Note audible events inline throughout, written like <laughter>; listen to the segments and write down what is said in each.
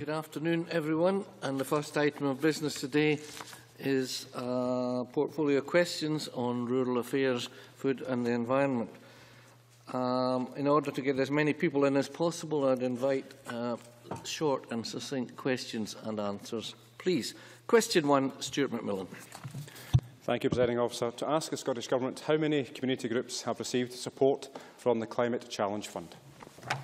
Good afternoon, everyone. And the first item of business today is portfolio questions on rural affairs, food and the environment. Um, in order to get as many people in as possible, I'd invite uh, short and succinct questions and answers. Please. Question one, Stuart McMillan. Thank you, Presiding Officer. To ask the Scottish Government how many community groups have received support from the Climate Challenge Fund.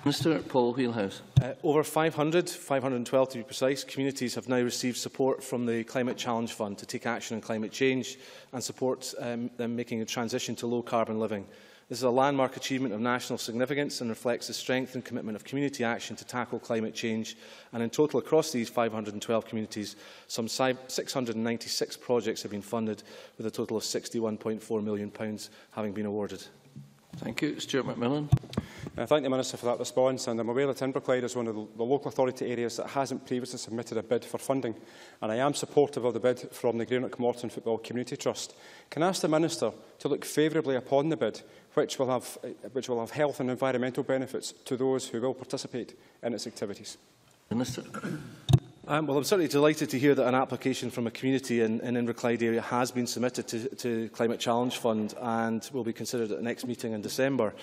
Mr Paul Wheelhouse. Uh, over 500, 512 to be precise, communities have now received support from the Climate Challenge Fund to take action on climate change and support um, them making a transition to low-carbon living. This is a landmark achievement of national significance and reflects the strength and commitment of community action to tackle climate change. And in total, across these 512 communities, some 696 projects have been funded, with a total of £61.4 million having been awarded. Thank you. Stuart McMillan. I thank the Minister for that response and I'm aware that Inverclyde is one of the, the local authority areas that hasn't previously submitted a bid for funding and I am supportive of the bid from the Greenock Morton Football Community Trust. Can I ask the Minister to look favourably upon the bid which will, have, which will have health and environmental benefits to those who will participate in its activities? Minister. Um, well, I'm certainly delighted to hear that an application from a community in, in Inverclyde area has been submitted to, to Climate Challenge Fund and will be considered at the next meeting in December.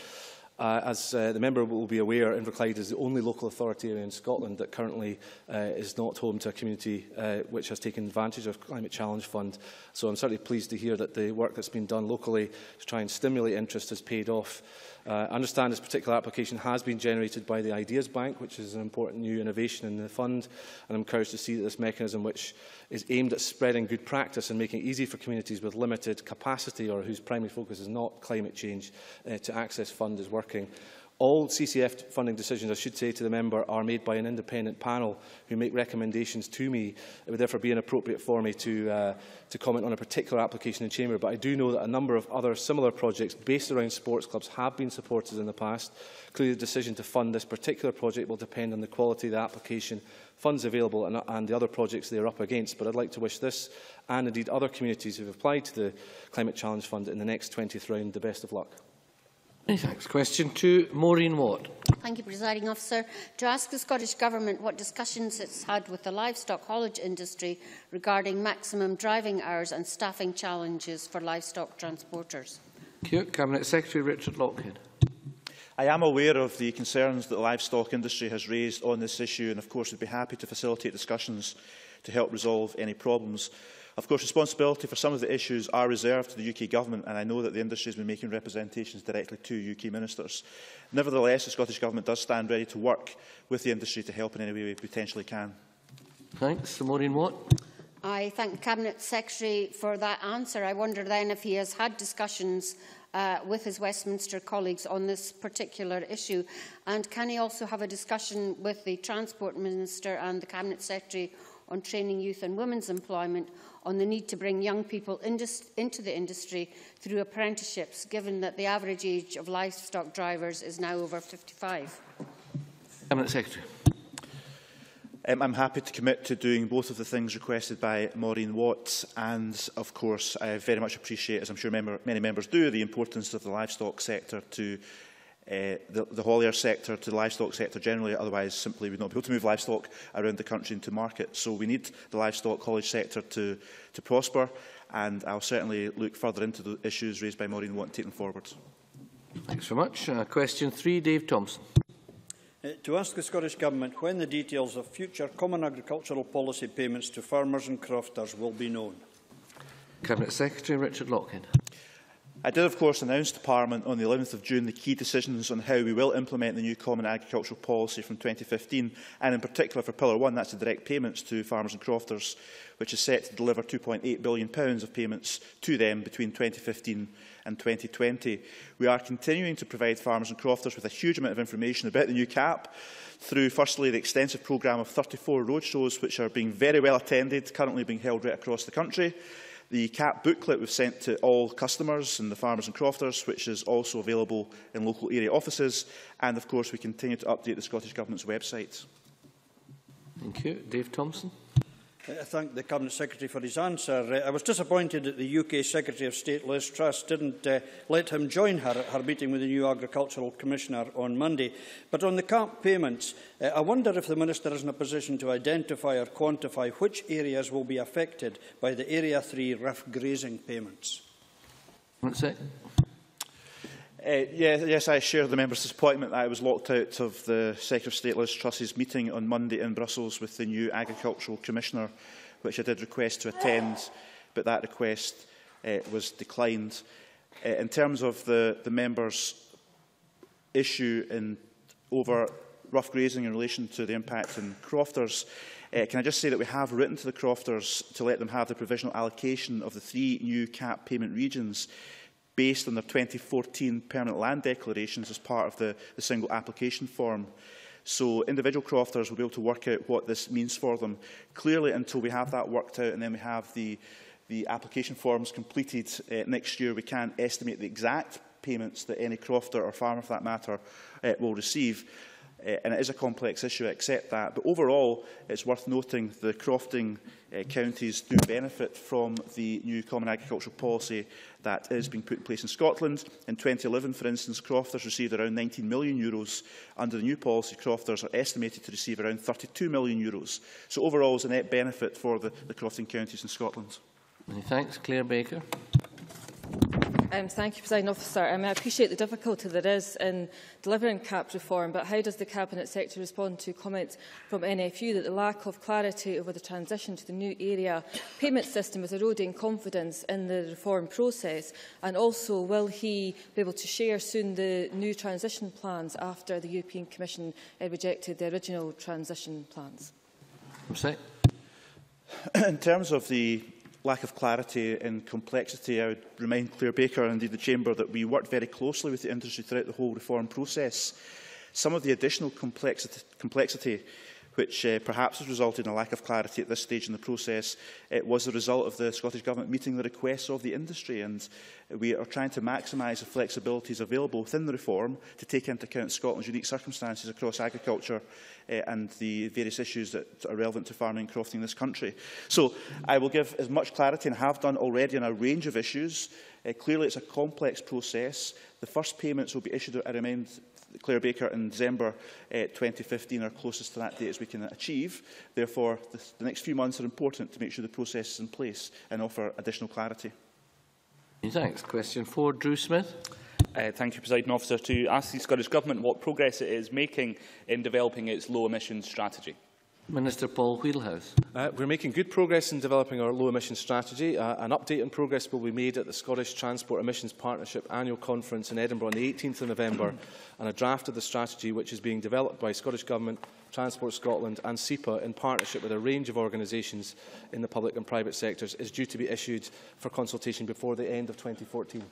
Uh, as uh, the member will be aware, Inverclyde is the only local authority area in Scotland that currently uh, is not home to a community uh, which has taken advantage of Climate Challenge Fund. So I'm certainly pleased to hear that the work that's been done locally to try and stimulate interest has paid off. Uh, I understand this particular application has been generated by the Ideas Bank, which is an important new innovation in the fund, and I'm encouraged to see that this mechanism, which is aimed at spreading good practice and making it easy for communities with limited capacity or whose primary focus is not climate change uh, to access fund is working. All CCF funding decisions, I should say to the member, are made by an independent panel who make recommendations to me. It would therefore be inappropriate for me to, uh, to comment on a particular application in Chamber, but I do know that a number of other similar projects based around sports clubs have been supported in the past. Clearly, the decision to fund this particular project will depend on the quality of the application, funds available and, and the other projects they are up against. But I'd like to wish this and indeed other communities who have applied to the Climate Challenge Fund in the next 20th round the best of luck. Thanks. Question two, Maureen Watt. Thank you, Presiding Officer. To ask the Scottish Government what discussions it's had with the livestock haulage industry regarding maximum driving hours and staffing challenges for livestock transporters. Thank you. Cabinet Secretary Richard Lochhead. I am aware of the concerns that the livestock industry has raised on this issue and of course would be happy to facilitate discussions to help resolve any problems. Of course, responsibility for some of the issues are reserved to the UK Government, and I know that the industry has been making representations directly to UK ministers. Nevertheless, the Scottish Government does stand ready to work with the industry to help in any way we potentially can. Thanks. Maureen Watt. I thank the Cabinet Secretary for that answer. I wonder then if he has had discussions uh, with his Westminster colleagues on this particular issue. And can he also have a discussion with the Transport Minister and the Cabinet Secretary on training youth and women's employment on the need to bring young people into the industry through apprenticeships, given that the average age of livestock drivers is now over 55? Cabinet Secretary. Um, I'm happy to commit to doing both of the things requested by Maureen Watts and, of course, I very much appreciate, as I'm sure member, many members do, the importance of the livestock sector to uh, the, the haulier sector to the livestock sector generally, otherwise simply would not be able to move livestock around the country into market. So we need the livestock haulage sector to, to prosper, and I'll certainly look further into the issues raised by Maureen and want to take them forward. Thanks very much. Uh, question three, Dave Thompson. Uh, to ask the Scottish Government when the details of future Common Agricultural Policy payments to farmers and crofters will be known. Cabinet Secretary Richard Lockhead. I did, of course, announce to Parliament on the 11th of June the key decisions on how we will implement the new Common Agricultural Policy from 2015, and in particular for Pillar 1, that's the direct payments to farmers and crofters, which is set to deliver £2.8 billion of payments to them between 2015 and 2020. We are continuing to provide farmers and crofters with a huge amount of information about the new CAP, through, firstly, the extensive programme of 34 roadshows, which are being very well attended, currently being held right across the country, the CAP booklet we've sent to all customers and the farmers and crofters, which is also available in local area offices. And of course, we continue to update the Scottish Government's website. Thank you. Dave Thompson. I thank the Cabinet Secretary for his answer. Uh, I was disappointed that the UK Secretary of State Liz Truss didn't uh, let him join her at her meeting with the new Agricultural Commissioner on Monday. But on the CAP payments, uh, I wonder if the Minister is in a position to identify or quantify which areas will be affected by the Area 3 rough grazing payments. That's it. Uh, yeah, yes, I share the member's disappointment that I was locked out of the Secretary of State Liz Truss's meeting on Monday in Brussels with the new Agricultural Commissioner, which I did request to attend, but that request uh, was declined. Uh, in terms of the, the member's issue in over rough grazing in relation to the impact on crofters, uh, can I just say that we have written to the crofters to let them have the provisional allocation of the three new cap payment regions based on their 2014 permanent land declarations as part of the, the single application form. So individual crofters will be able to work out what this means for them. Clearly, until we have that worked out and then we have the, the application forms completed uh, next year, we can't estimate the exact payments that any crofter or farmer, for that matter, uh, will receive. uh, and it is a complex issue, I accept that. But overall, it's worth noting the crofting uh, counties do benefit from the new Common Agricultural Policy that is being put in place in Scotland. In 2011, for instance, crofters received around 19 million euros. Under the new policy, crofters are estimated to receive around 32 million euros. So overall, it's a net benefit for the, the crofting counties in Scotland. Many thanks. Claire Baker. Um, thank you, President Officer. Um, I appreciate the difficulty there is in delivering CAP reform, but how does the Cabinet Secretary respond to comments from NFU that the lack of clarity over the transition to the new area payment system is eroding confidence in the reform process? And also, will he be able to share soon the new transition plans after the European Commission uh, rejected the original transition plans? In terms of the lack of clarity and complexity, I would remind Claire Baker and indeed the Chamber that we worked very closely with the industry throughout the whole reform process. Some of the additional complexity, complexity which uh, perhaps has resulted in a lack of clarity at this stage in the process, it was the result of the Scottish Government meeting the requests of the industry. And we are trying to maximise the flexibilities available within the reform to take into account Scotland's unique circumstances across agriculture uh, and the various issues that are relevant to farming and crofting in this country. So I will give as much clarity and have done already on a range of issues. Uh, clearly, it's a complex process. The first payments will be issued, I remind Claire Baker in December uh, 2015 are closest to that date as we can achieve. Therefore, the, the next few months are important to make sure the process is in place and offer additional clarity. Thanks. Question four, Drew Smith. Uh, thank you, President Officer. To ask the Scottish Government what progress it is making in developing its low emissions strategy. Minister Paul Wheelhouse. Uh, we're making good progress in developing our low emission strategy. Uh, an update on progress will be made at the Scottish Transport Emissions Partnership annual conference in Edinburgh on the 18th of November <clears throat> and a draft of the strategy which is being developed by Scottish Government, Transport Scotland and SEPA in partnership with a range of organisations in the public and private sectors is due to be issued for consultation before the end of 2014.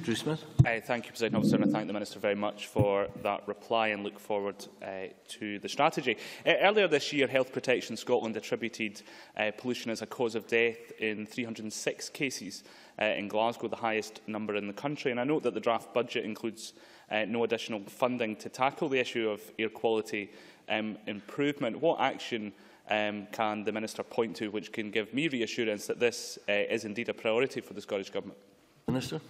Drew Smith. Uh, thank you, President Officer, and I thank the Minister very much for that reply and look forward uh, to the strategy. Uh, earlier this year, Health Protection Scotland attributed uh, pollution as a cause of death in 306 cases uh, in Glasgow, the highest number in the country. And I note that the draft budget includes uh, no additional funding to tackle the issue of air quality um, improvement. What action um, can the Minister point to which can give me reassurance that this uh, is indeed a priority for the Scottish Government? Minister.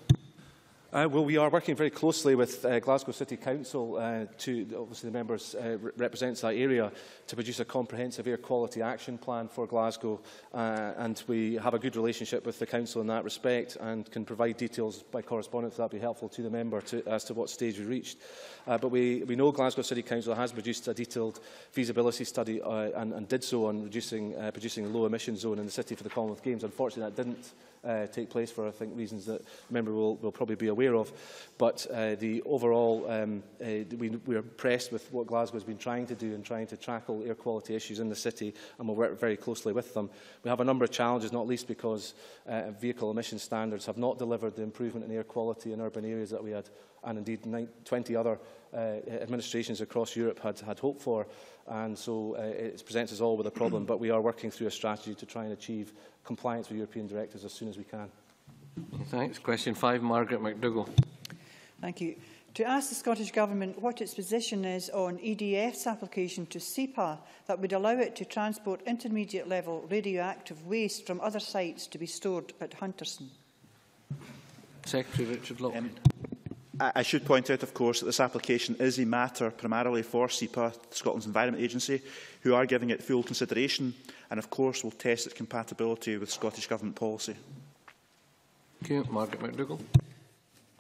Uh, well, we are working very closely with uh, Glasgow City Council, uh, to, obviously the members uh, re represents that area, to produce a comprehensive air quality action plan for Glasgow. Uh, and we have a good relationship with the Council in that respect and can provide details by correspondence that would be helpful to the member to, as to what stage we reached. Uh, but we, we know Glasgow City Council has produced a detailed feasibility study uh, and, and did so on reducing, uh, producing a low emission zone in the city for the Commonwealth Games. Unfortunately, that didn't uh, take place for, I think, reasons that the member will, will probably be aware of. But uh, the overall, um, uh, we, we are impressed with what Glasgow has been trying to do and trying to tackle air quality issues in the city, and we'll work very closely with them. We have a number of challenges, not least because uh, vehicle emission standards have not delivered the improvement in air quality in urban areas that we had, and indeed 20 other uh, administrations across Europe had, had hoped for. And so uh, it presents us all with a problem, but we are working through a strategy to try and achieve compliance with European directives as soon as we can. Thanks. Question five, Margaret McDougall. Thank you. To ask the Scottish Government what its position is on EDF's application to SEPA that would allow it to transport intermediate-level radioactive waste from other sites to be stored at Hunterston. Secretary Richard Lockwood. Um, I should point out, of course, that this application is a matter primarily for SEPA, Scotland's Environment Agency, who are giving it full consideration and, of course, will test its compatibility with Scottish Government policy. You. Margaret McDougall.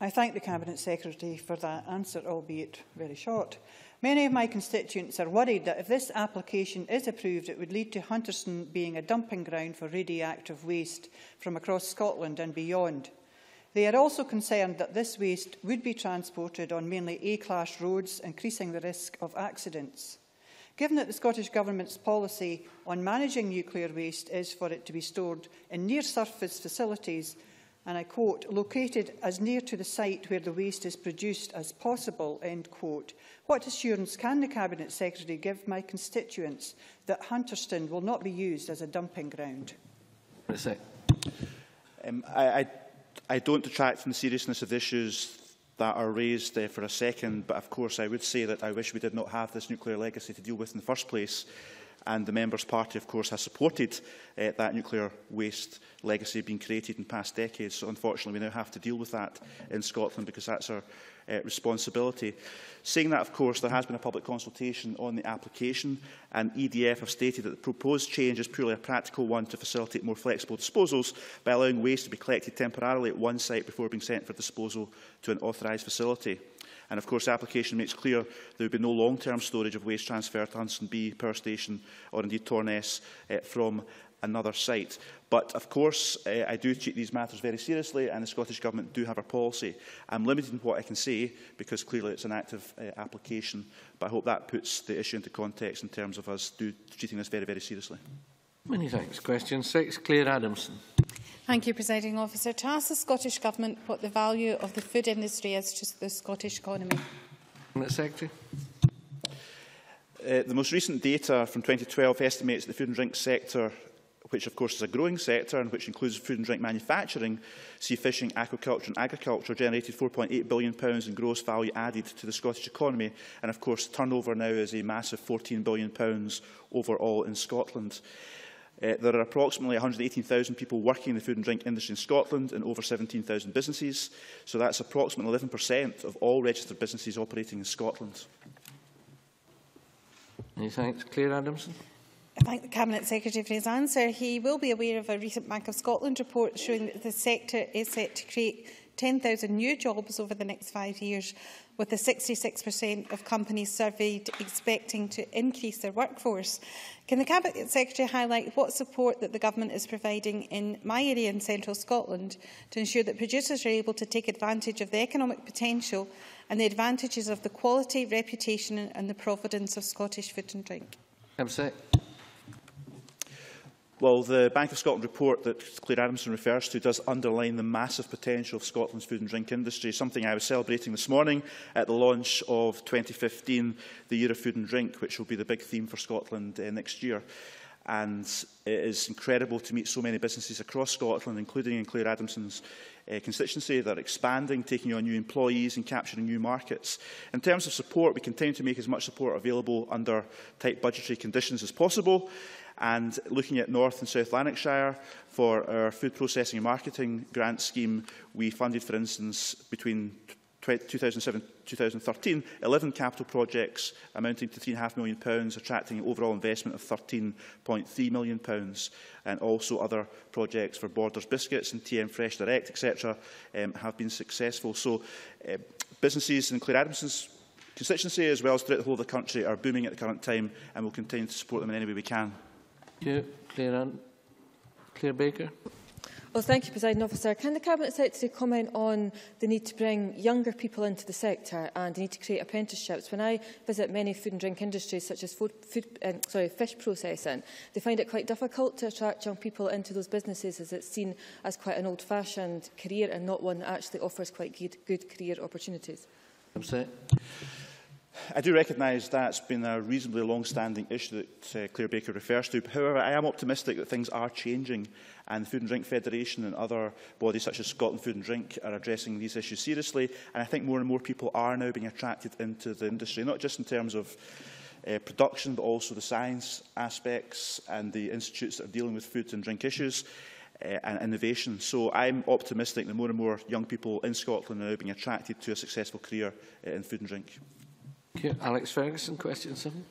I thank the Cabinet Secretary for that answer, albeit very short. Many of my constituents are worried that if this application is approved, it would lead to Hunterston being a dumping ground for radioactive waste from across Scotland and beyond. They are also concerned that this waste would be transported on mainly A-class roads, increasing the risk of accidents. Given that the Scottish Government's policy on managing nuclear waste is for it to be stored in near-surface facilities and I quote, located as near to the site where the waste is produced as possible, end quote. What assurance can the Cabinet Secretary give my constituents that Hunterston will not be used as a dumping ground? Um, I, I, I don't detract from the seriousness of the issues that are raised uh, for a second, but of course I would say that I wish we did not have this nuclear legacy to deal with in the first place. And the Members' Party, of course, has supported uh, that nuclear waste legacy being created in past decades. So unfortunately, we now have to deal with that in Scotland because that's our uh, responsibility. Saying that, of course, there has been a public consultation on the application and EDF have stated that the proposed change is purely a practical one to facilitate more flexible disposals by allowing waste to be collected temporarily at one site before being sent for disposal to an authorised facility. And of course, the application makes clear there would be no long-term storage of waste transfer to Hunterston B Power Station or indeed Torness uh, from another site. But of course, uh, I do treat these matters very seriously and the Scottish Government do have a policy. I'm limited in what I can say because clearly it's an active uh, application, but I hope that puts the issue into context in terms of us do, treating this very, very seriously. Many thanks. Question six, Claire Adamson. Thank you, Presiding Officer. To ask the Scottish Government what the value of the food industry is to the Scottish economy. Cabinet Secretary. Uh, the most recent data from 2012 estimates the food and drink sector which of course is a growing sector and which includes food and drink manufacturing, sea fishing, aquaculture and agriculture, generated £4.8 billion pounds in gross value added to the Scottish economy. And of course, turnover now is a massive £14 billion pounds overall in Scotland. Uh, there are approximately 118,000 people working in the food and drink industry in Scotland and over 17,000 businesses. So that's approximately 11% of all registered businesses operating in Scotland. Many thanks. Clare Adamson. I thank the Cabinet Secretary for his answer. He will be aware of a recent Bank of Scotland report showing that the sector is set to create 10,000 new jobs over the next five years, with the 66% of companies surveyed expecting to increase their workforce. Can the Cabinet Secretary highlight what support that the Government is providing in my area in central Scotland to ensure that producers are able to take advantage of the economic potential and the advantages of the quality, reputation and the providence of Scottish food and drink? Well, the Bank of Scotland report that Clare Adamson refers to does underline the massive potential of Scotland's food and drink industry, something I was celebrating this morning at the launch of 2015, the Year of Food and Drink, which will be the big theme for Scotland uh, next year. And it is incredible to meet so many businesses across Scotland, including in Clare Adamson's uh, constituency that are expanding, taking on new employees and capturing new markets. In terms of support, we continue to make as much support available under tight budgetary conditions as possible. And looking at North and South Lanarkshire, for our food processing and marketing grant scheme, we funded, for instance, between 2007-2013, 11 capital projects amounting to £3.5 million, attracting an overall investment of £13.3 million, and also other projects for Borders Biscuits and TM Fresh Direct, etc., um, have been successful. So uh, businesses in Clare Adamson's constituency, as well as throughout the whole of the country, are booming at the current time, and we'll continue to support them in any way we can. you, Claire, Ann Claire Baker. Well, thank you, President Officer. Can the Cabinet Secretary comment on the need to bring younger people into the sector and the need to create apprenticeships? When I visit many food and drink industries, such as food, food, um, sorry, fish processing, they find it quite difficult to attract young people into those businesses as it's seen as quite an old-fashioned career and not one that actually offers quite good, good career opportunities. I'm. I do recognise that's been a reasonably long-standing issue that uh, Claire Baker refers to. However, I am optimistic that things are changing and the Food and Drink Federation and other bodies such as Scotland Food and Drink are addressing these issues seriously. And I think more and more people are now being attracted into the industry, not just in terms of uh, production, but also the science aspects and the institutes that are dealing with food and drink issues uh, and innovation. So I'm optimistic that more and more young people in Scotland are now being attracted to a successful career uh, in food and drink. Okay. Alex Fergusson, question seven.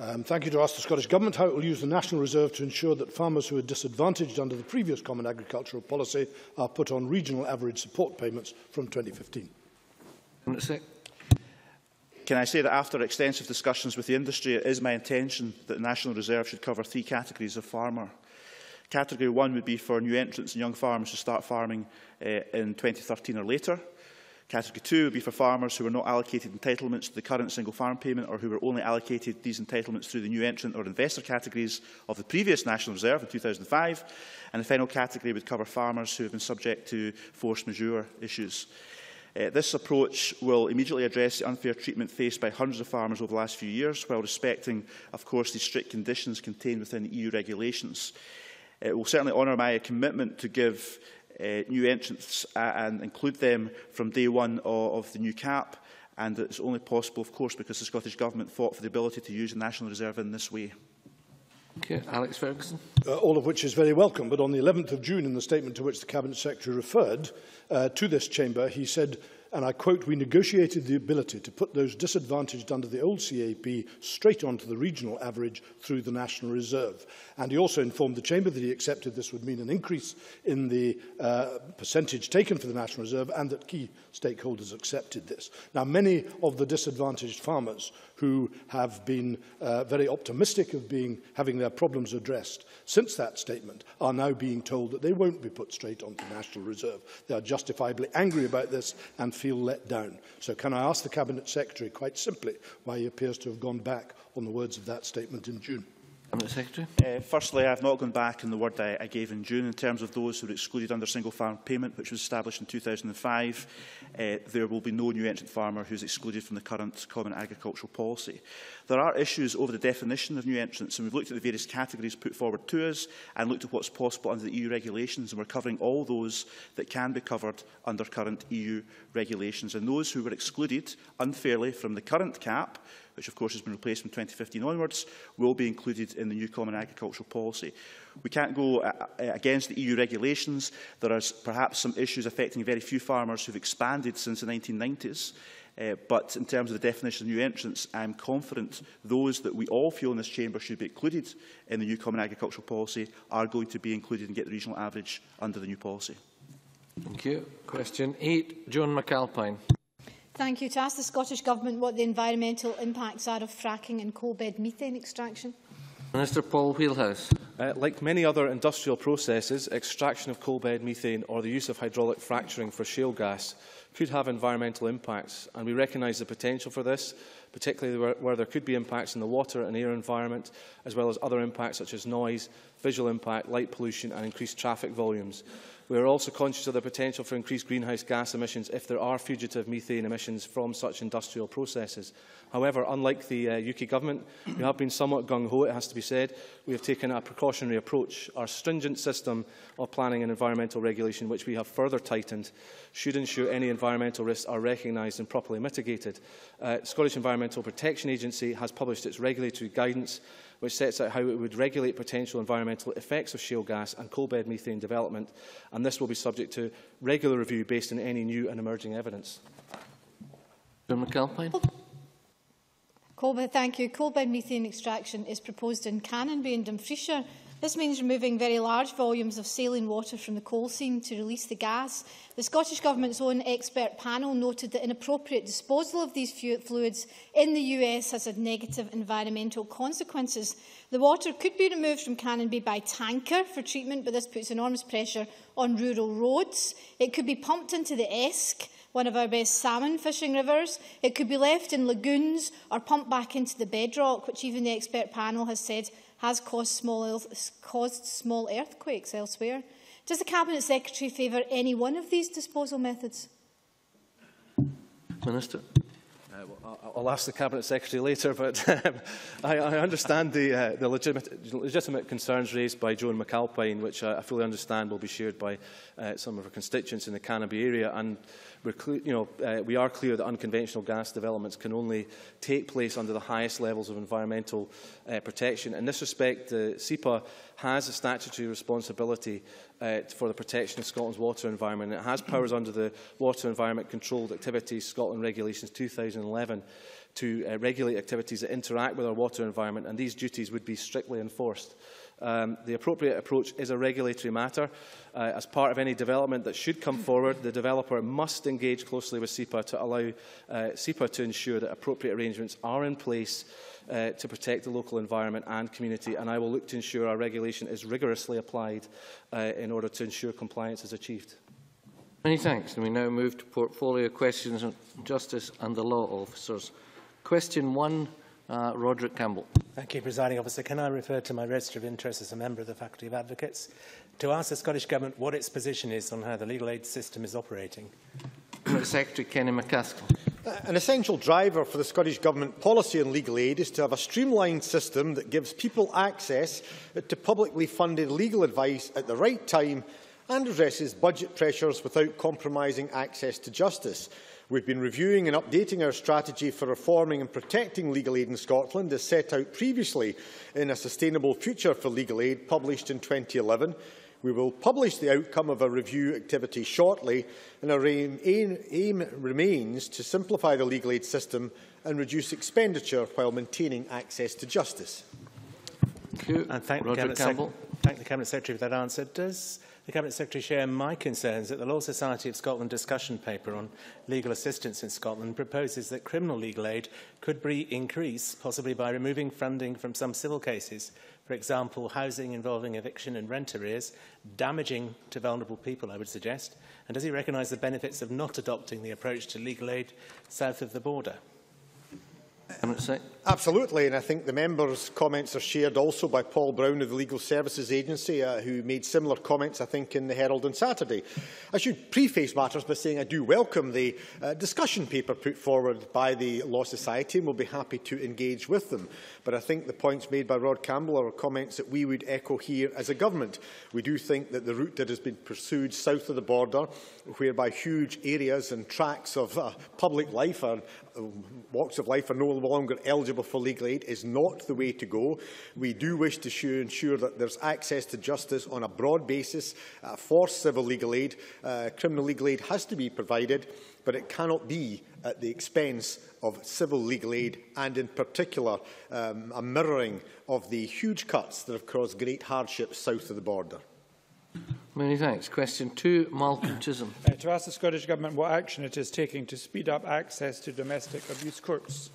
Um, thank you to ask the Scottish Government how it will use the National Reserve to ensure that farmers who are disadvantaged under the previous Common Agricultural Policy are put on regional average support payments from 2015. Can I say that after extensive discussions with the industry, it is my intention that the National Reserve should cover three categories of farmer. Category one would be for new entrants and young farmers to start farming uh, in 2013 or later. Category 2 would be for farmers who were not allocated entitlements to the current single farm payment or who were only allocated these entitlements through the new entrant or investor categories of the previous National Reserve in 2005. And the final category would cover farmers who have been subject to force majeure issues. Uh, this approach will immediately address the unfair treatment faced by hundreds of farmers over the last few years, while respecting, of course, the strict conditions contained within EU regulations. It will certainly honour my commitment to give Uh, new entrants uh, and include them from day one of the new cap. And it's only possible, of course, because the Scottish Government fought for the ability to use the National Reserve in this way. Okay. Alex Ferguson. Uh, all of which is very welcome, but on the 11th of June, in the statement to which the Cabinet Secretary referred uh, to this chamber, he said and I quote, we negotiated the ability to put those disadvantaged under the old CAP straight onto the regional average through the National Reserve. And he also informed the Chamber that he accepted this would mean an increase in the uh, percentage taken for the National Reserve and that key stakeholders accepted this. Now, many of the disadvantaged farmers who have been uh, very optimistic of being, having their problems addressed since that statement are now being told that they won't be put straight onto the National Reserve. They are justifiably angry about this and feel let down. So can I ask the Cabinet Secretary quite simply why he appears to have gone back on the words of that statement in June? Cabinet Secretary. Uh, firstly, I have not gone back in the word I, I gave in June in terms of those who were excluded under single farm payment, which was established in 2005. Uh, there will be no new entrant farmer who is excluded from the current Common Agricultural Policy. There are issues over the definition of new entrants, and we've looked at the various categories put forward to us and looked at what's possible under the EU regulations, and we're covering all those that can be covered under current EU regulations. And those who were excluded unfairly from the current cap which of course has been replaced from 2015 onwards, will be included in the new Common Agricultural Policy. We can't go uh, uh, against the EU regulations. There are perhaps some issues affecting very few farmers who have expanded since the 1990s. Uh, but in terms of the definition of new entrants, I'm confident those that we all feel in this chamber should be included in the new Common Agricultural Policy are going to be included and get the regional average under the new policy. Thank you. Question 8, Joan McAlpine. Thank you. To ask the Scottish Government what the environmental impacts are of fracking and coal-bed methane extraction. Minister Paul Wheelhouse. Uh, like many other industrial processes, extraction of coal-bed methane or the use of hydraulic fracturing for shale gas could have environmental impacts, and we recognise the potential for this particularly where, where there could be impacts in the water and air environment, as well as other impacts such as noise, visual impact, light pollution and increased traffic volumes. We are also conscious of the potential for increased greenhouse gas emissions if there are fugitive methane emissions from such industrial processes. However, unlike the uh, UK Government, we have been somewhat gung-ho, it has to be said. We have taken a precautionary approach. Our stringent system of planning and environmental regulation, which we have further tightened, should ensure any environmental risks are recognised and properly mitigated. Uh, Scottish Environmental Environmental Protection Agency has published its regulatory guidance, which sets out how it would regulate potential environmental effects of shale gas and coal bed methane development, and this will be subject to regular review based on any new and emerging evidence. McAlpine. Colbert, thank you. Coalbed methane extraction is proposed in Cannonby in Dumfriesshire This means removing very large volumes of saline water from the coal seam to release the gas. The Scottish Government's own expert panel noted that inappropriate disposal of these fluids in the US has had negative environmental consequences. The water could be removed from Canonbie by tanker for treatment, but this puts enormous pressure on rural roads. It could be pumped into the Esk, one of our best salmon fishing rivers. It could be left in lagoons or pumped back into the bedrock, which even the expert panel has said has caused small, caused small earthquakes elsewhere. Does the Cabinet Secretary favour any one of these disposal methods? Minister. Uh, well, I'll ask the Cabinet Secretary later, but um, I, I understand the, uh, the legitimate, legitimate concerns raised by Joan McAlpine, which I, I fully understand will be shared by uh, some of her constituents in the Canopy area. And we're clear, you know, uh, we are clear that unconventional gas developments can only take place under the highest levels of environmental uh, protection. In this respect, the SEPA has a statutory responsibility uh, for the protection of Scotland's water environment. It has powers under the Water Environment Controlled Activities Scotland Regulations 2011 to uh, regulate activities that interact with our water environment, and these duties would be strictly enforced. Um, the appropriate approach is a regulatory matter. Uh, as part of any development that should come forward, the developer must engage closely with SEPA to allow uh, SEPA to ensure that appropriate arrangements are in place uh, to protect the local environment and community, and I will look to ensure our regulation is rigorously applied uh, in order to ensure compliance is achieved. Many thanks. And we now move to portfolio questions on justice and the law officers. Question one, uh, Roderick Campbell. Thank you, Presiding Officer. Can I refer to my register of interest as a member of the Faculty of Advocates to ask the Scottish Government what its position is on how the legal aid system is operating? Secretary Kenny MacAskill. An essential driver for the Scottish Government policy on legal aid is to have a streamlined system that gives people access to publicly funded legal advice at the right time and addresses budget pressures without compromising access to justice. We've been reviewing and updating our strategy for reforming and protecting legal aid in Scotland as set out previously in A Sustainable Future for Legal Aid published in 2011. We will publish the outcome of a review activity shortly, and our aim, aim, aim remains to simplify the legal aid system and reduce expenditure while maintaining access to justice. Thank you. And thank, Roderick Campbell. thank the Cabinet Secretary for that answer. Does the Cabinet Secretary share my concerns that the Law Society of Scotland discussion paper on legal assistance in Scotland proposes that criminal legal aid could be increased, possibly by removing funding from some civil cases for example, housing involving eviction and rent arrears, damaging to vulnerable people, I would suggest? And does he recognise the benefits of not adopting the approach to legal aid south of the border? Absolutely, and I think the members' comments are shared also by Paul Brown of the Legal Services Agency, uh, who made similar comments, I think, in the Herald on Saturday. I should preface matters by saying I do welcome the uh, discussion paper put forward by the Law Society and will be happy to engage with them. But I think the points made by Rod Campbell are comments that we would echo here as a government. We do think that the route that has been pursued south of the border, whereby huge areas and tracts of uh, public life are, uh, walks of life are no longer eligible for legal aid is not the way to go. We do wish to ensure that there's access to justice on a broad basis uh, for civil legal aid. Uh, criminal legal aid has to be provided, but it cannot be at the expense of civil legal aid and in particular um, a mirroring of the huge cuts that have caused great hardship south of the border. Many thanks. Question two, Malcolm Chisholm. Uh, to ask the Scottish Government what action it is taking to speed up access to domestic abuse courts.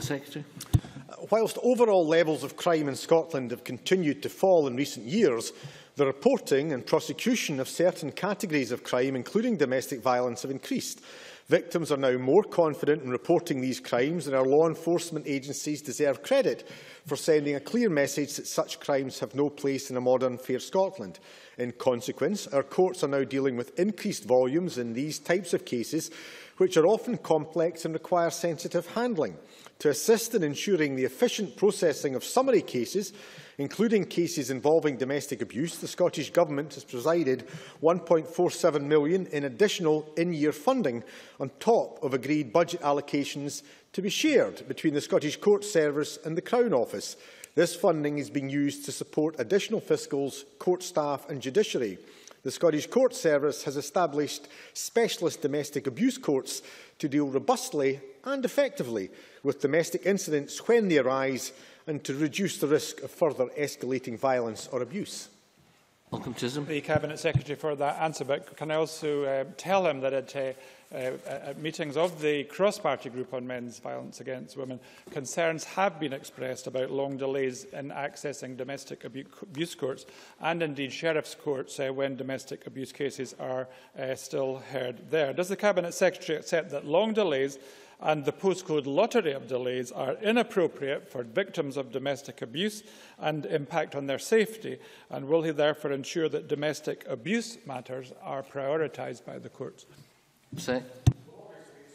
Secretary. Uh, whilst overall levels of crime in Scotland have continued to fall in recent years, the reporting and prosecution of certain categories of crime, including domestic violence, have increased. Victims are now more confident in reporting these crimes, and our law enforcement agencies deserve credit for sending a clear message that such crimes have no place in a modern, fair Scotland. In consequence, our courts are now dealing with increased volumes in these types of cases, which are often complex and require sensitive handling. To assist in ensuring the efficient processing of summary cases, including cases involving domestic abuse, the Scottish Government has provided £1.47 million in additional in-year funding on top of agreed budget allocations to be shared between the Scottish Court Service and the Crown Office. This funding is being used to support additional fiscals, court staff and judiciary. The Scottish Court Service has established specialist domestic abuse courts to deal robustly and effectively with domestic incidents when they arise and to reduce the risk of further escalating violence or abuse. Malcolm Chisholm. The Cabinet Secretary for that answer, but can I also uh, tell him that at, uh, uh, at meetings of the cross-party group on men's violence against women, concerns have been expressed about long delays in accessing domestic abuse courts and indeed sheriff's courts uh, when domestic abuse cases are uh, still heard there. Does the Cabinet Secretary accept that long delays and the postcode lottery of delays are inappropriate for victims of domestic abuse and impact on their safety? And will he therefore ensure that domestic abuse matters are prioritised by the courts? Say.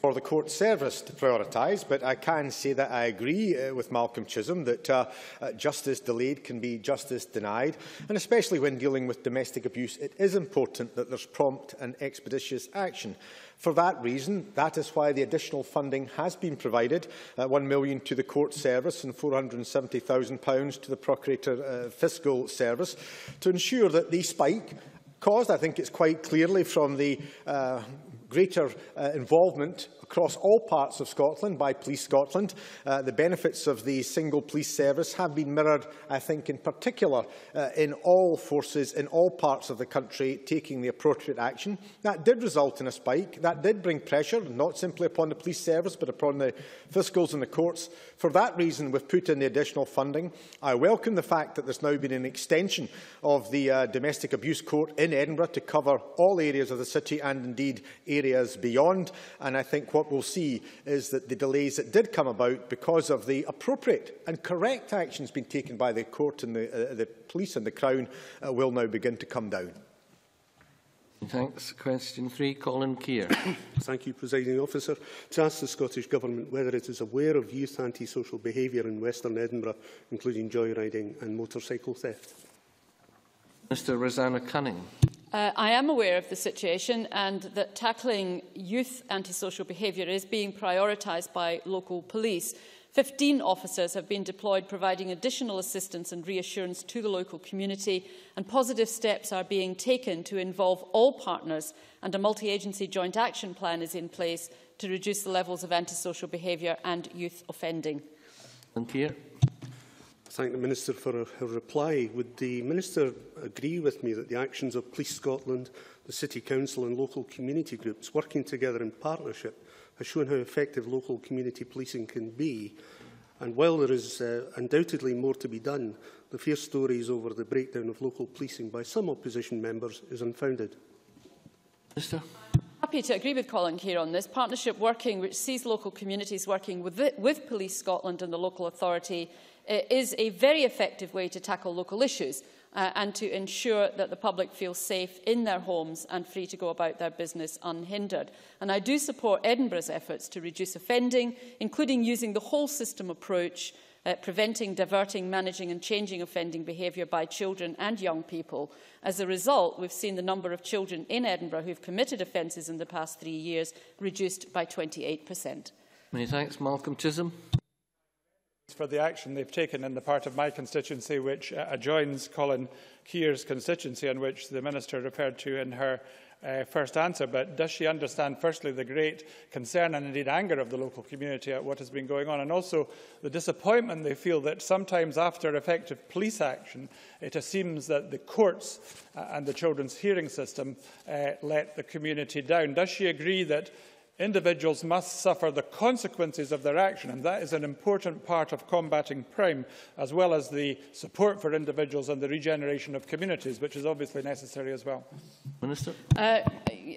for the court service to prioritise, but I can say that I agree uh, with Malcolm Chisholm that uh, uh, justice delayed can be justice denied, and especially when dealing with domestic abuse, it is important that there's prompt and expeditious action. For that reason, that is why the additional funding has been provided, uh, £1 million to the court service and £470,000 to the Procurator uh, Fiscal Service, to ensure that the spike caused, I think it's quite clearly from the uh, greater uh, involvement across all parts of Scotland by Police Scotland. Uh, the benefits of the single police service have been mirrored, I think, in particular uh, in all forces in all parts of the country taking the appropriate action. That did result in a spike. That did bring pressure, not simply upon the police service, but upon the fiscals and the courts. For that reason, we've put in the additional funding. I welcome the fact that there's now been an extension of the uh, domestic abuse court in Edinburgh to cover all areas of the city and indeed areas beyond. And I think what what we'll see is that the delays that did come about because of the appropriate and correct actions being taken by the court and the, uh, the police and the Crown uh, will now begin to come down. Thanks. Question three, Colin Keir. <coughs> Thank you, Presiding Officer. To ask the Scottish Government whether it is aware of youth antisocial behaviour in Western Edinburgh, including joyriding and motorcycle theft. Mr Roseanna Cunning. Uh, I am aware of the situation and that tackling youth antisocial behaviour is being prioritised by local police. 15 officers have been deployed providing additional assistance and reassurance to the local community and positive steps are being taken to involve all partners and a multi-agency joint action plan is in place to reduce the levels of antisocial behaviour and youth offending. Thank you thank the Minister for her, her reply. Would the Minister agree with me that the actions of Police Scotland, the City Council and local community groups working together in partnership has shown how effective local community policing can be? And while there is uh, undoubtedly more to be done, the fierce stories over the breakdown of local policing by some opposition members is unfounded. Minister. happy to agree with Colin here on this. Partnership working, which sees local communities working with, the, with Police Scotland and the local authority uh, is a very effective way to tackle local issues uh, and to ensure that the public feels safe in their homes and free to go about their business unhindered. And I do support Edinburgh's efforts to reduce offending, including using the whole system approach, uh, preventing, diverting, managing and changing offending behaviour by children and young people. As a result, we've seen the number of children in Edinburgh who've committed offences in the past three years reduced by 28%. Many thanks. Malcolm Chisholm. For the action they've taken in the part of my constituency which uh, adjoins Colin Keir's constituency and which the Minister referred to in her uh, first answer. But does she understand, firstly, the great concern and indeed anger of the local community at what has been going on and also the disappointment they feel that sometimes after effective police action, it seems that the courts uh, and the children's hearing system uh, let the community down. Does she agree that Individuals must suffer the consequences of their action, and that is an important part of combating crime, as well as the support for individuals and the regeneration of communities, which is obviously necessary as well. Minister? Uh,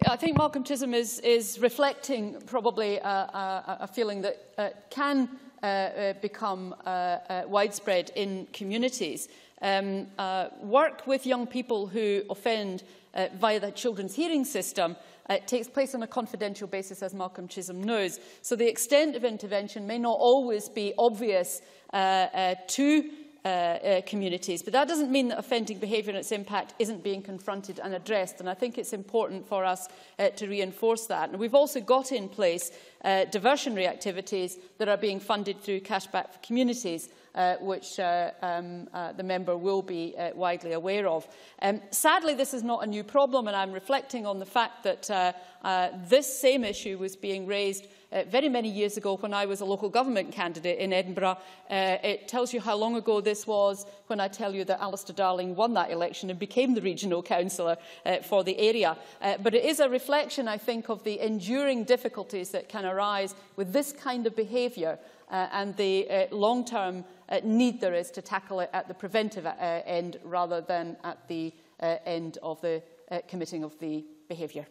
I think Malcolm Chisholm is, is reflecting probably a, a, a feeling that uh, can uh, uh, become uh, uh, widespread in communities. Um, uh, work with young people who offend uh, via the children's hearing system uh, takes place on a confidential basis, as Malcolm Chisholm knows. So the extent of intervention may not always be obvious uh, uh, to uh, uh, communities. But that doesn't mean that offending behaviour and its impact isn't being confronted and addressed. And I think it's important for us uh, to reinforce that. And we've also got in place uh, diversionary activities that are being funded through Cashback for Communities uh, which uh, um, uh, the member will be uh, widely aware of. Um, sadly, this is not a new problem, and I'm reflecting on the fact that uh, uh, this same issue was being raised uh, very many years ago when I was a local government candidate in Edinburgh. Uh, it tells you how long ago this was when I tell you that Alistair Darling won that election and became the regional councillor uh, for the area. Uh, but it is a reflection, I think, of the enduring difficulties that can arise with this kind of behaviour uh, and the uh, long-term uh, need there is to tackle it at the preventive uh, end rather than at the uh, end of the uh, committing of the behaviour.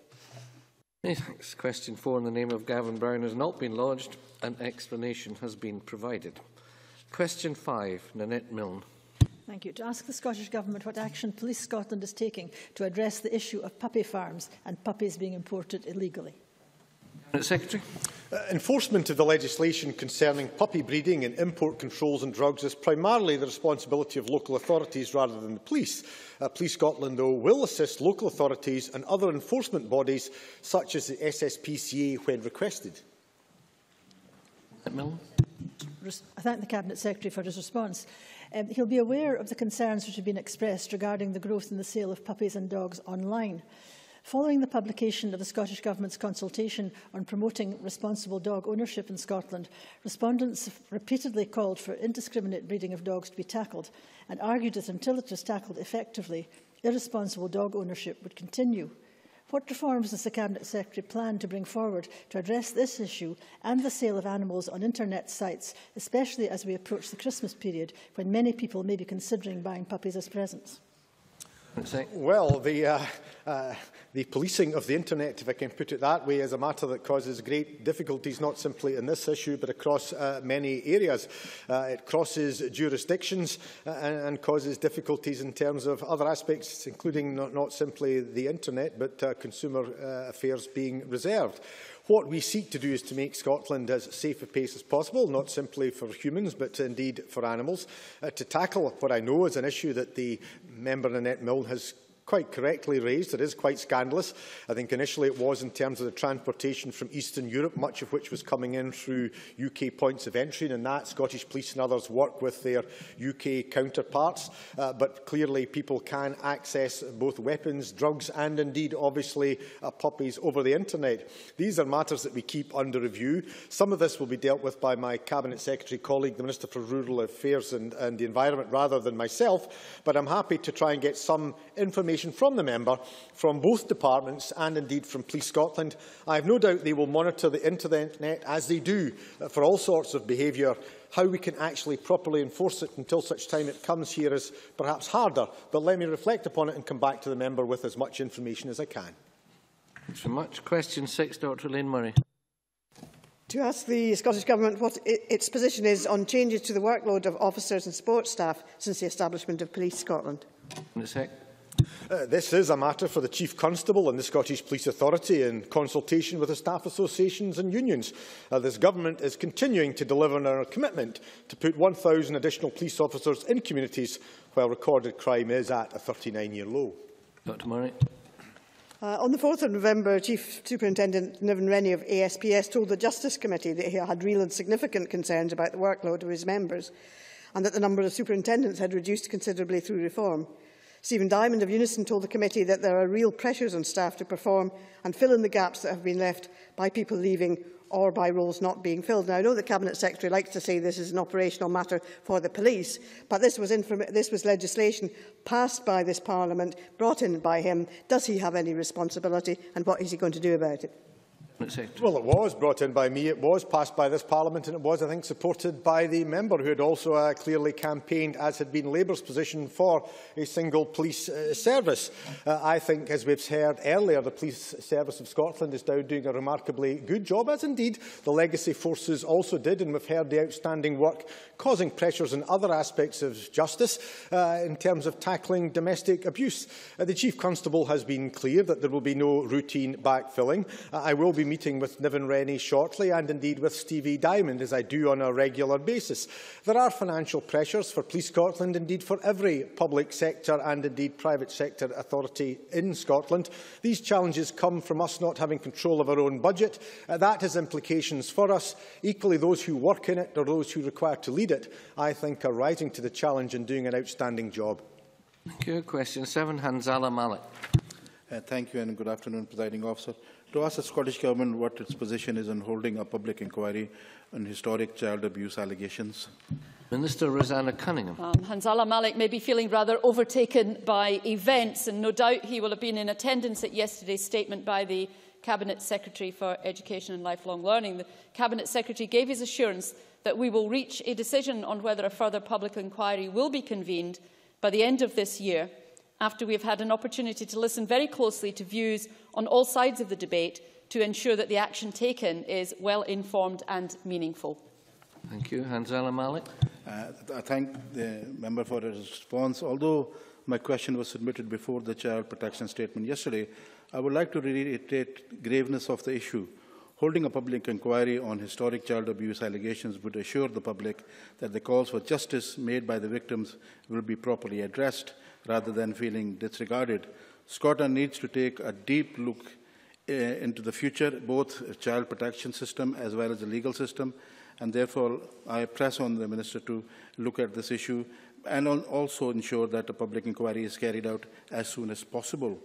Many thanks. Question 4 in the name of Gavin Brown has not been lodged. An explanation has been provided. Question 5, Nanette Milne. Thank you. To ask the Scottish Government what action Police Scotland is taking to address the issue of puppy farms and puppies being imported illegally. Secretary. Uh, enforcement of the legislation concerning puppy breeding and import controls and drugs is primarily the responsibility of local authorities rather than the police. Uh, police Scotland, though, will assist local authorities and other enforcement bodies such as the SSPCA when requested. I thank the Cabinet Secretary for his response. Um, he'll be aware of the concerns which have been expressed regarding the growth in the sale of puppies and dogs online. Following the publication of the Scottish Government's consultation on promoting responsible dog ownership in Scotland, respondents repeatedly called for indiscriminate breeding of dogs to be tackled and argued that until it was tackled effectively, irresponsible dog ownership would continue. What reforms does the Cabinet Secretary plan to bring forward to address this issue and the sale of animals on internet sites, especially as we approach the Christmas period when many people may be considering buying puppies as presents? Well, the, uh, uh, the policing of the internet, if I can put it that way, is a matter that causes great difficulties, not simply in this issue, but across uh, many areas. Uh, it crosses jurisdictions uh, and, and causes difficulties in terms of other aspects, including not, not simply the internet, but uh, consumer affairs being reserved. What we seek to do is to make Scotland as safe a place as possible, not simply for humans, but indeed for animals, uh, to tackle what I know is an issue that the member Annette Milne has quite correctly raised. It is quite scandalous. I think initially it was in terms of the transportation from Eastern Europe, much of which was coming in through UK points of entry, and in that Scottish Police and others work with their UK counterparts. Uh, but clearly people can access both weapons, drugs and indeed obviously uh, puppies over the internet. These are matters that we keep under review. Some of this will be dealt with by my Cabinet Secretary colleague, the Minister for Rural Affairs and, and the Environment, rather than myself, but I'm happy to try and get some information information from the member from both departments and indeed from Police Scotland. I have no doubt they will monitor the internet as they do uh, for all sorts of behaviour. How we can actually properly enforce it until such time it comes here is perhaps harder, but let me reflect upon it and come back to the member with as much information as I can. Thanks very much. Question six, Dr Elaine Murray. To ask the Scottish Government what its position is on changes to the workload of officers and sports staff since the establishment of Police Scotland. Uh, this is a matter for the Chief Constable and the Scottish Police Authority in consultation with the staff associations and unions. Uh, this Government is continuing to deliver on our commitment to put 1,000 additional police officers in communities while recorded crime is at a 39-year low. Dr Murray. Uh, on the 4th of November, Chief Superintendent Niven Rennie of ASPS told the Justice Committee that he had real and significant concerns about the workload of his members and that the number of superintendents had reduced considerably through reform. Stephen Diamond of Unison told the committee that there are real pressures on staff to perform and fill in the gaps that have been left by people leaving or by roles not being filled. Now, I know the Cabinet Secretary likes to say this is an operational matter for the police, but this was, this was legislation passed by this Parliament, brought in by him. Does he have any responsibility and what is he going to do about it? Well, it was brought in by me, it was passed by this Parliament, and it was, I think, supported by the member who had also uh, clearly campaigned, as had been Labour's position, for a single police uh, service. Uh, I think, as we've heard earlier, the Police Service of Scotland is now doing a remarkably good job, as indeed the legacy forces also did, and we've heard the outstanding work causing pressures in other aspects of justice uh, in terms of tackling domestic abuse. Uh, the Chief Constable has been clear that there will be no routine backfilling. Uh, I will be meeting with Niven Rennie shortly and indeed with Stevie Diamond, as I do on a regular basis. There are financial pressures for Police Scotland, indeed for every public sector and indeed private sector authority in Scotland. These challenges come from us not having control of our own budget. Uh, that has implications for us. Equally, those who work in it or those who require to lead it, I think, are rising to the challenge and doing an outstanding job. Thank you. Question seven, Hanzala Malik. Uh, thank you and good afternoon, Presiding Officer to ask the Scottish Government what its position is on holding a public inquiry on historic child abuse allegations. Minister Roseanna Cunningham. Um, Hanzala Malik may be feeling rather overtaken by events, and no doubt he will have been in attendance at yesterday's statement by the Cabinet Secretary for Education and Lifelong Learning. The Cabinet Secretary gave his assurance that we will reach a decision on whether a further public inquiry will be convened by the end of this year after we have had an opportunity to listen very closely to views on all sides of the debate to ensure that the action taken is well-informed and meaningful. Thank you. Hanzala Malik. Uh, I thank the member for his response. Although my question was submitted before the child protection statement yesterday, I would like to reiterate graveness of the issue. Holding a public inquiry on historic child abuse allegations would assure the public that the calls for justice made by the victims will be properly addressed rather than feeling disregarded. Scotland needs to take a deep look uh, into the future, both child protection system as well as the legal system, and therefore I press on the Minister to look at this issue and also ensure that a public inquiry is carried out as soon as possible.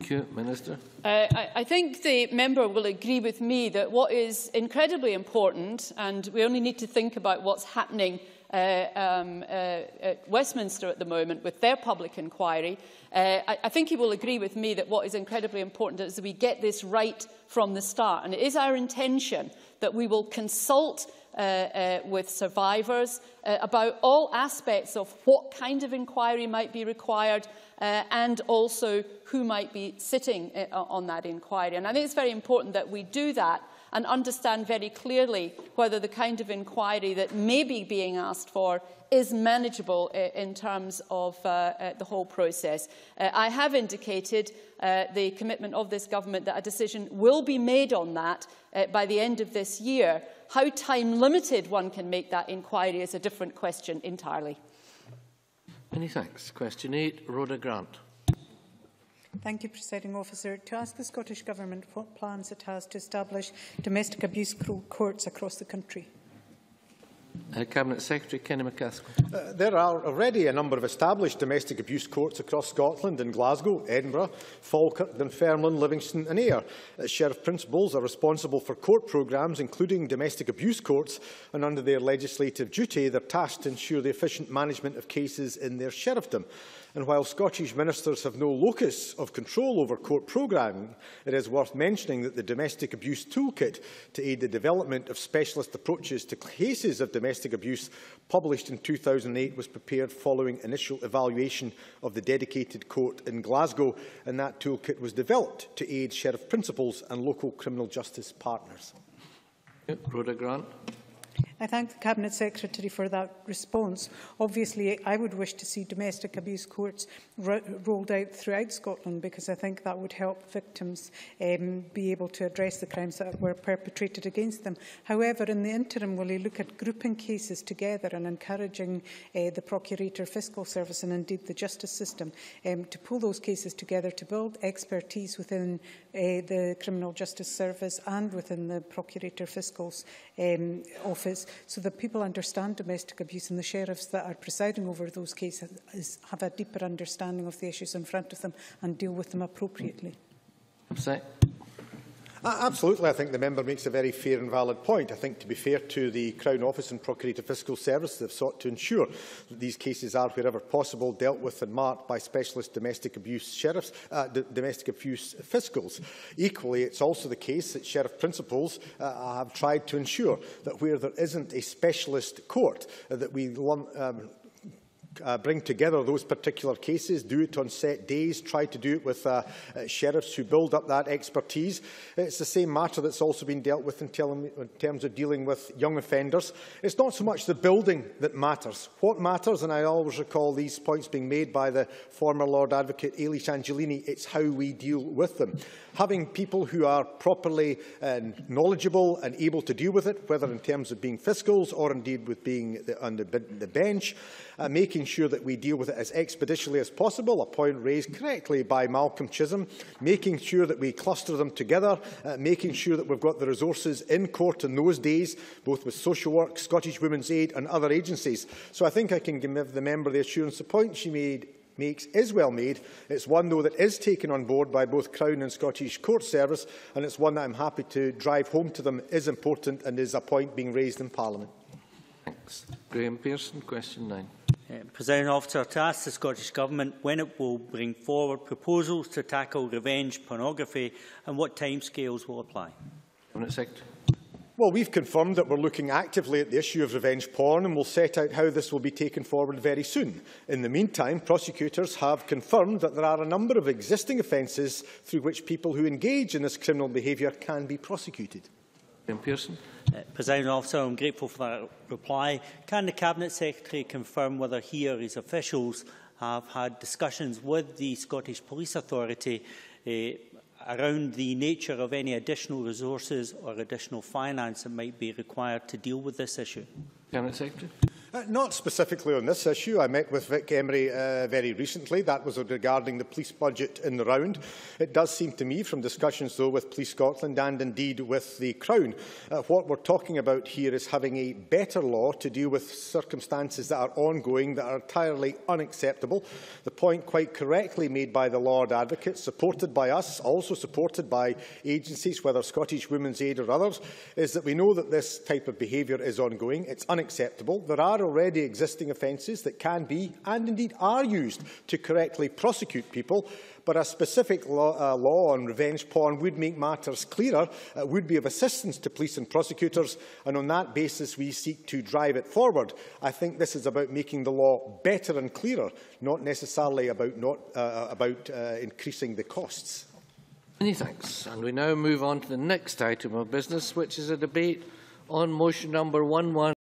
Thank you, Minister. Uh, I, I think the member will agree with me that what is incredibly important, and we only need to think about what's happening uh, um, uh, at Westminster at the moment with their public inquiry, uh, I, I think he will agree with me that what is incredibly important is that we get this right from the start. And it is our intention that we will consult uh, uh, with survivors uh, about all aspects of what kind of inquiry might be required uh, and also who might be sitting uh, on that inquiry. And I think it's very important that we do that and understand very clearly whether the kind of inquiry that may be being asked for is manageable uh, in terms of uh, uh, the whole process. Uh, I have indicated uh, the commitment of this government that a decision will be made on that uh, by the end of this year. How time limited one can make that inquiry is a different question entirely. Many thanks. Question 8, Rhoda Grant. Thank you, Presiding Officer. To ask the Scottish Government what plans it has to establish domestic abuse courts across the country. Cabinet Secretary Kenny MacAskill. Uh, there are already a number of established domestic abuse courts across Scotland in Glasgow, Edinburgh, Falkirk, Dunfermline, Livingston and Ayr. Uh, Sheriff Principals are responsible for court programmes, including domestic abuse courts, and under their legislative duty, they're tasked to ensure the efficient management of cases in their sheriffdom. And while Scottish ministers have no locus of control over court programming, it is worth mentioning that the Domestic Abuse Toolkit to aid the development of specialist approaches to cases of domestic abuse, published in 2008, was prepared following initial evaluation of the dedicated court in Glasgow, and that toolkit was developed to aid sheriff principals and local criminal justice partners. Rhoda Grant. I thank the Cabinet Secretary for that response. Obviously, I would wish to see domestic abuse courts ro rolled out throughout Scotland because I think that would help victims um, be able to address the crimes that were perpetrated against them. However, in the interim, will he look at grouping cases together and encouraging uh, the Procurator, Fiscal Service and indeed the Justice System um, to pull those cases together to build expertise within Eh, the Criminal Justice Service and within the Procurator Fiscal's um, office so that people understand domestic abuse and the sheriffs that are presiding over those cases have a deeper understanding of the issues in front of them and deal with them appropriately. Upset. Absolutely. I think the member makes a very fair and valid point. I think, to be fair to the Crown Office and Procurator Fiscal Service, they have sought to ensure that these cases are, wherever possible, dealt with and marked by specialist domestic abuse sheriffs, uh, domestic abuse fiscals. Equally, it's also the case that sheriff principals uh, have tried to ensure that where there isn't a specialist court, uh, that we um, uh, bring together those particular cases, do it on set days, try to do it with uh, uh, sheriffs who build up that expertise. It's the same matter that's also been dealt with in, in terms of dealing with young offenders. It's not so much the building that matters. What matters, and I always recall these points being made by the former Lord Advocate Elish Angiolini, it's how we deal with them. Having people who are properly uh, knowledgeable and able to deal with it, whether in terms of being fiscals or indeed with being the, on the, the bench, uh, making sure that we deal with it as expeditiously as possible, a point raised correctly by Malcolm Chisholm, making sure that we cluster them together, uh, making sure that we've got the resources in court in those days, both with social work, Scottish Women's Aid and other agencies. So I think I can give the member the assurance the point she made makes is well made. It's one, though, that is taken on board by both Crown and Scottish Court Service, and it's one that I'm happy to drive home to them is important and is a point being raised in Parliament. Thanks. Graeme Pearson, question 9. Uh, President Officer, to ask the Scottish Government when it will bring forward proposals to tackle revenge pornography and what timescales will apply. Cabinet Secretary. Well, we've confirmed that we're looking actively at the issue of revenge porn and will set out how this will be taken forward very soon. In the meantime, prosecutors have confirmed that there are a number of existing offences through which people who engage in this criminal behaviour can be prosecuted. Graham Pearson. Uh, President Officer, I'm grateful for that reply. Can the Cabinet Secretary confirm whether he or his officials have had discussions with the Scottish Police Authority uh, around the nature of any additional resources or additional finance that might be required to deal with this issue? Cabinet Secretary. Uh, not specifically on this issue. I met with Vic Emery uh, very recently. That was regarding the police budget in the round. It does seem to me, from discussions though with Police Scotland and indeed with the Crown, uh, what we're talking about here is having a better law to deal with circumstances that are ongoing, that are entirely unacceptable. The point quite correctly made by the Lord Advocate, supported by us, also supported by agencies, whether Scottish Women's Aid or others, is that we know that this type of behaviour is ongoing. It's unacceptable. There are already existing offences that can be, and indeed are used, to correctly prosecute people, but a specific law, uh, law on revenge porn would make matters clearer, uh, would be of assistance to police and prosecutors, and on that basis we seek to drive it forward. I think this is about making the law better and clearer, not necessarily about, not, uh, about uh, increasing the costs. Many thanks. And we now move on to the next item of business, which is a debate on motion number 11.